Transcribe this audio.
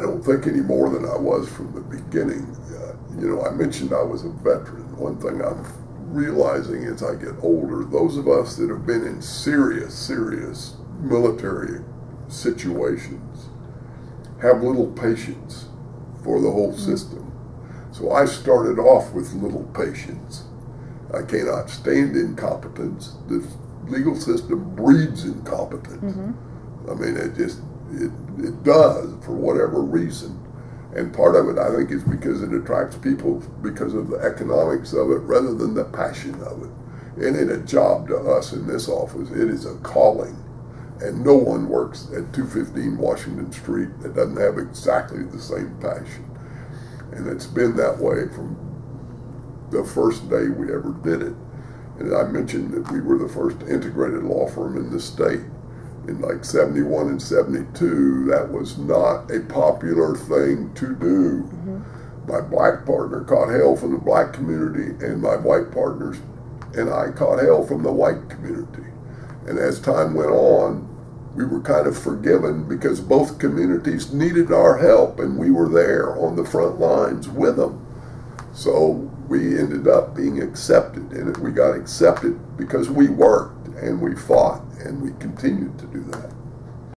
I don't think any more than I was from the beginning. Uh, you know, I mentioned I was a veteran. One thing I'm realizing as I get older, those of us that have been in serious, serious military situations have little patience for the whole system. So I started off with little patience. I cannot stand incompetence. The legal system breeds incompetence. I mean, it just it, it does for whatever reason. And part of it, I think, is because it attracts people because of the economics of it rather than the passion of it. It ain't a job to us in this office. It is a calling. And no one works at 215 Washington Street that doesn't have exactly the same passion. And it's been that way from the first day we ever did it. And I mentioned that we were the first integrated law firm in the state in like 71 and 72, that was not a popular thing to do. Mm-hmm. My black partner caught hell from the black community, and my white partners and I caught hell from the white community. And as time went on, we were kind of forgiven because both communities needed our help, and we were there on the front lines with them. So we ended up being accepted, and we got accepted because we worked and we fought, and we continued to do that.